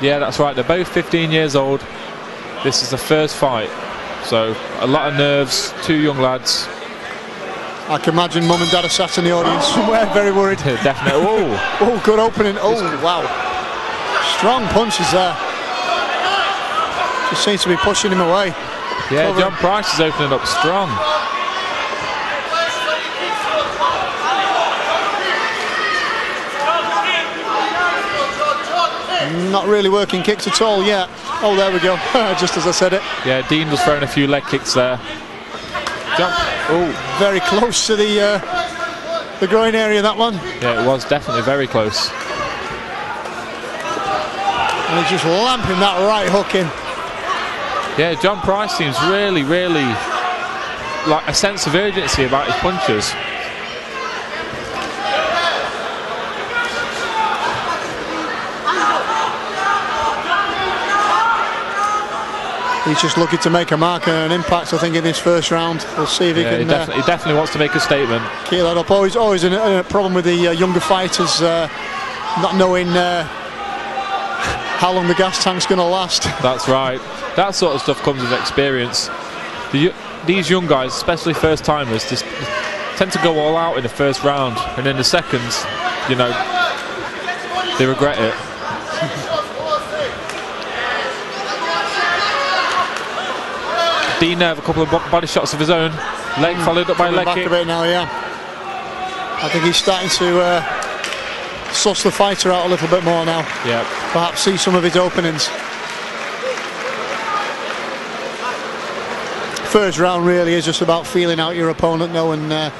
Yeah, that's right. They're both 15 years old. This is the first fight. So a lot of nerves, two young lads. I can imagine mum and dad are sat in the audience somewhere, very worried. Definitely. Oh, Oh, good opening. Oh, wow. Strong punches there. Just seems to be pushing him away. yeah, Cover. John Price is opening up strong. Not really working kicks at all yet. Oh, there we go. Just as I said it. Yeah, Dean was throwing a few leg kicks there. John, oh, Very close to the uh, the groin area, that one. yeah, it was definitely very close. And he's just lamping that right hook in. Yeah, John Price seems really, really like a sense of urgency about his punches. He's just looking to make a mark and an impact, I think, in this first round. We'll see if he Yeah, he can uh, definitely, he definitely wants to make a statement. keep that up. Always, always a, a problem with the uh, younger fighters uh, not knowing uh, how long the gas tank's going to last. That's right. That sort of stuff comes with experience. The, these young guys, especially first timers, just tend to go all out in the first round, and in the seconds, you know, they regret it. Dean there with a couple of body shots of his own. Leg followed up by leg back kick. a bit now, yeah. I think he's starting to uh, suss the fighter out a little bit more now. Yeah, Perhaps see some of his openings. First round really is just about feeling out your opponent, knowing, uh,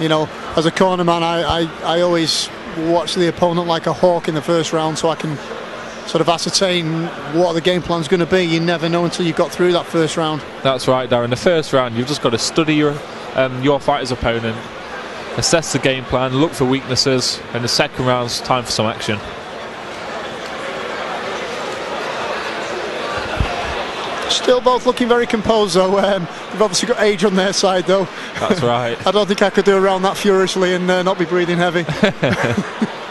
you know, as a corner man, I, I, I always watch the opponent like a hawk in the first round so I can sort of ascertain what the game plan's going to be. You never know until you've got through that first round. that's right, Darren. The first round, you've just got to study your um, your fighter's opponent, assess the game plan, look for weaknesses, and the second round's time for some action. Still both looking very composed though. Um, they've obviously got age on their side though. That's right. I don't think I could do a round that furiously and uh, not be breathing heavy.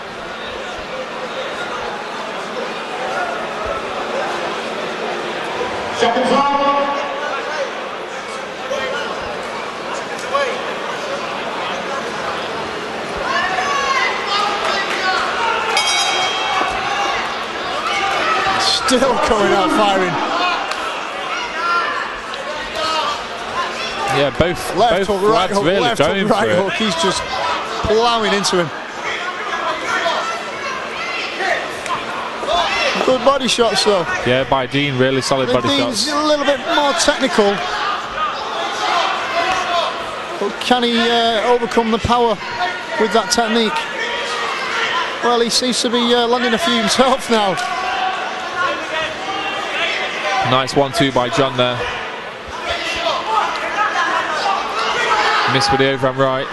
Still coming out firing. Yeah, both Left both hook, right hook, really left hook, right hook. He's just plowing into him. Good body shots though. Yeah, by Dean, really solid body Dean's shots. a little bit more technical. But can he uh, overcome the power with that technique? Well, he seems to be uh, landing a few himself now. Nice one-two by John there. Missed with the overhand right.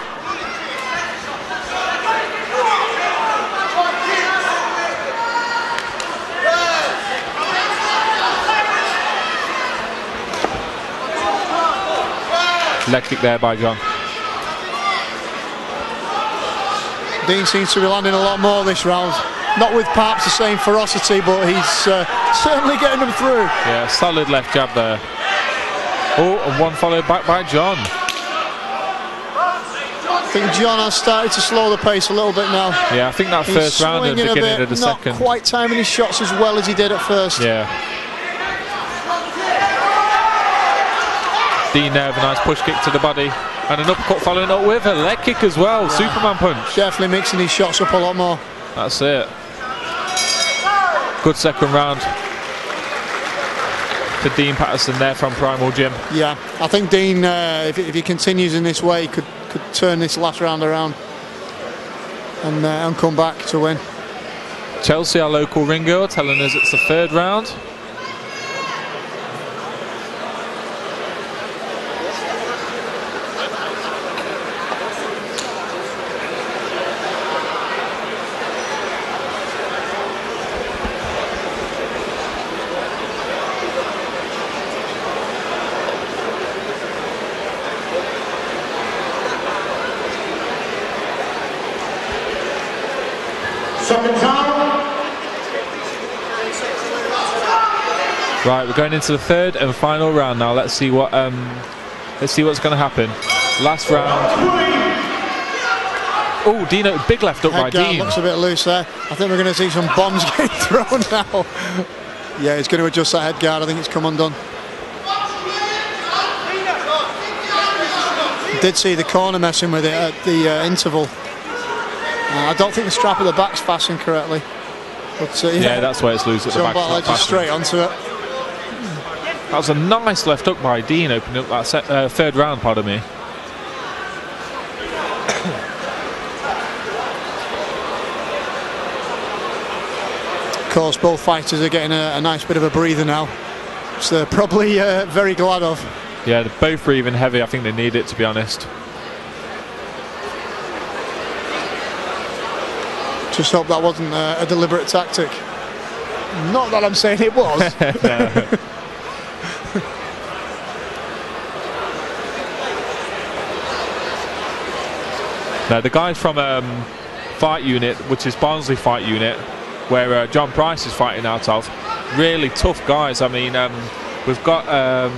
Leg kick there by John. Dean seems to be landing a lot more this round. Not with perhaps the same ferocity, but he's uh, certainly getting them through. Yeah, solid left jab there. Oh, and one followed back by John. I think John has started to slow the pace a little bit now. Yeah, I think that He's first round and beginning bit, of the not second. quite timing his shots as well as he did at first. Yeah. Dean there with a nice push kick to the body. And an uppercut following up with a leg kick as well. Superman punch. Definitely mixing his shots up a lot more. That's it. Good second round for Dean Pattinson there from Primal Gym. Yeah, I think Dean, uh, if, if he continues in this way, could could turn this last round around and, uh, and come back to win. Chelsea, our local ring girl, telling us it's the third round. Right, we're going into the third and final round now. Let's see what um, let's see what's going to happen. Last round. Oh, Dino, big left up by Head guard Dean. looks a bit loose there. I think we're going to see some bombs getting thrown now. yeah, he's going to adjust that head guard. I think it's come undone. Did see the corner messing with it at the uh, interval. Uh, I don't think the strap at the back's fastened correctly. But uh, yeah, Yeah, that's where it's loose at the back. it's not Bartlett just straight onto it. That was a nice left hook by Dean, opening up that set, uh, third round. Pardon me. Of course, both fighters are getting a, a nice bit of a breather now. which they're probably uh, very glad of. Yeah, they're both breathing heavy. I think they need it to be honest. Just hope that wasn't uh, a deliberate tactic. Not that I'm saying it was. No, the guys from um, Fight Unit, which is Barnsley Fight Unit, where uh, John Price is fighting out of, really tough guys. I mean, um, we've got um,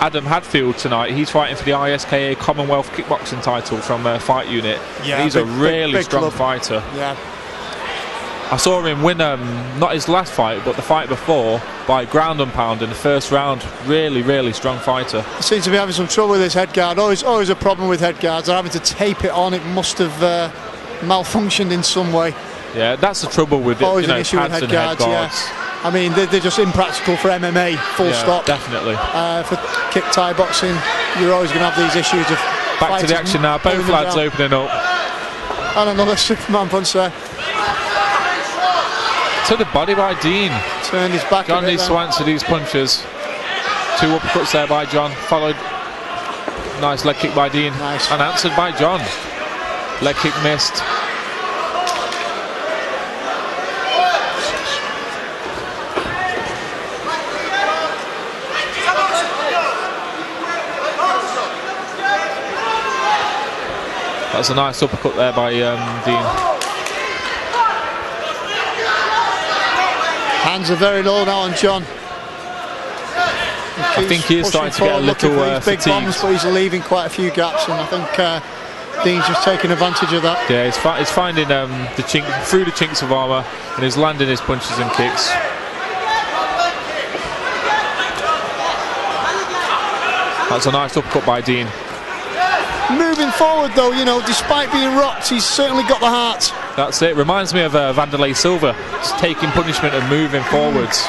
Adam Hadfield tonight. He's fighting for the ISKA Commonwealth Kickboxing title from uh, Fight Unit. Yeah, he's big- a big- really big strong club. fighter. yeah, I saw him win um, not his last fight, but the fight before by ground and pound in the first round. Really, really strong fighter. seems to be having some trouble with his head guard. Always, always a problem with head guards. They're having to tape it on. It must have uh, malfunctioned in some way. Yeah, that's the trouble with it. Always you know, an issue with head guards. head guards. Yeah, I mean they're, they're just impractical for MMA. Full Yeah, stop. Definitely. Uh, for kick Thai boxing, you're always going to have these issues of Back to the action now. Both lads down. opening up. And another Superman punch there. To the body by Dean. Turned his back. John needs to answer these punches. Two uppercuts there by John, followed. Nice leg kick by Dean. Nice. And answered by John. Leg kick missed. That's a nice uppercut there by um, Dean. Hands are very low now on John. I think he is starting to get a little uh, big bombs, but he's leaving quite a few gaps, and I think uh, Dean's just taking advantage of that. Yeah, he's, fi- he's finding um, the chink through the chinks of armour and he's landing his punches and kicks. That's a nice uppercut by Dean. Moving forward, though, you know, despite being rocked, he's certainly got the heart. That's it. Reminds me of uh, Wanderlei Silva, taking punishment and moving forwards.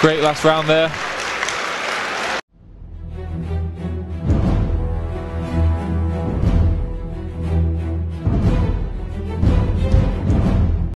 Great last round there.